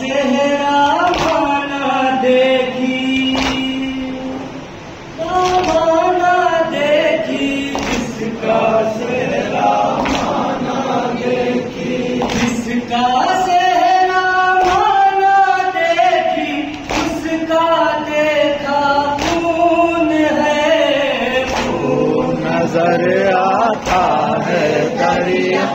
सेहरा बना देखी। बना देखी, जिसका सेहरा बना देखी। जिसका सेहरा बना देखी, उसका देखा खून है। खून नज़र आता है दरिया।